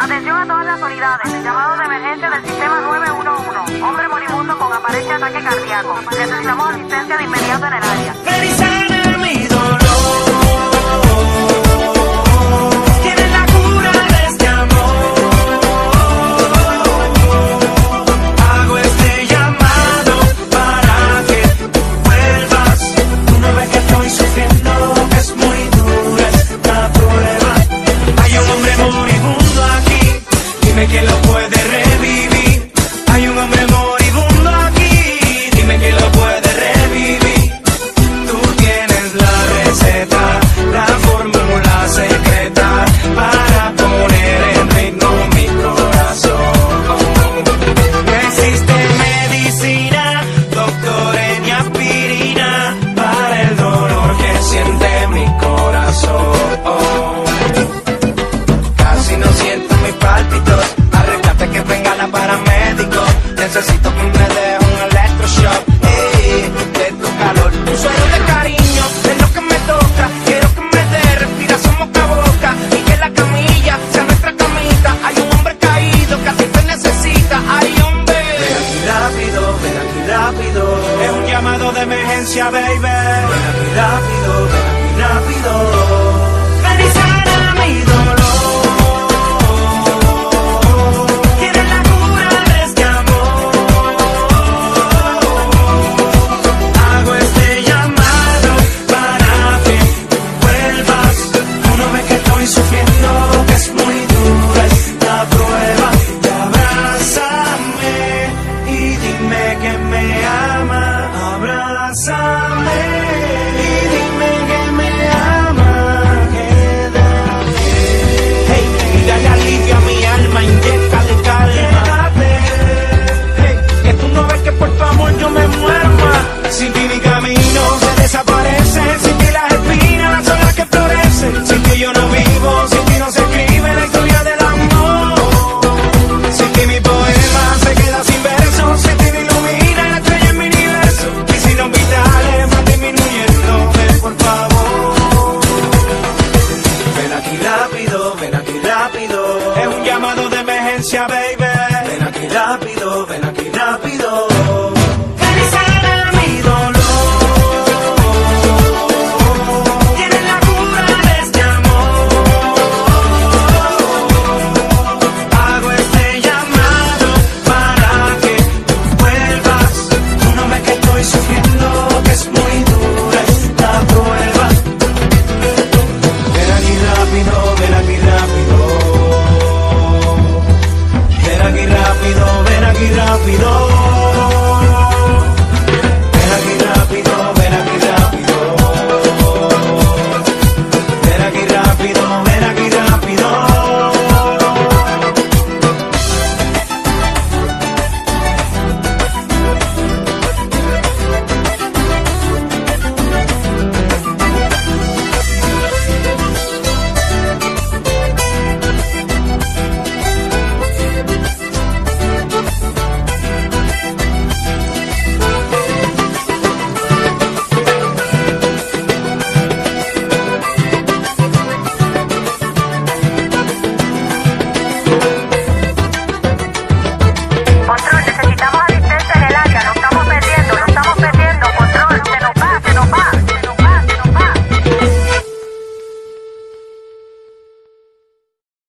Atención a todas las unidades. Llamado de emergencia del sistema 911. Hombre moribundo con aparente ataque cardíaco. Necesitamos asistencia de inmediato en el área. que la de emergencia, baby. Ven aquí rápido, ven aquí rápido. pasame. Es un llamado de emergencia, baby. Ven aquí rápido, ven aquí